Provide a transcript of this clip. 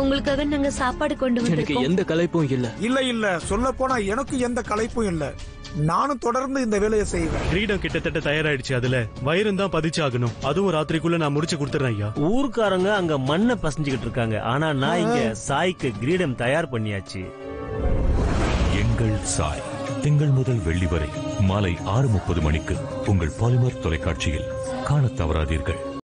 உங்களுக்காக நாங்க சாப்பாடு கொண்டு எனக்கு வந்திருக்கோம். எந்த கலைப்பும் இல்ல. இல்ல இல்ல. சொல்ல போனா எனக்கு எந்த களைப்பும் இல்ல. நானும் தொடர்ந்து இந்த வேலையை செய்வேன். கிரீடம் கிட்டத்தட்ட தயாராயிடுச்சு அதுல. வயிறும் தான் பதிச்சாகணும். அதுவும் ராத்திரிக்குள்ள நான் முடிச்சு கொடுத்துறேன் ஐயா. ஊர்க்காரங்க அங்க மண்ணை பசஞ்சுக்கிட்டு இருக்காங்க. ஆனா நான் இங்க சாய்க்கு கிரீடம் தயார் பண்ணியாச்சு. எங்கள் சாய் திங்கள் முதல் வெள்ளி வரை மாலை ஆறு முப்பது மணிக்கு உங்கள் பாலிமர் தொலைக்காட்சியில் காணத் தவறாதீர்கள்.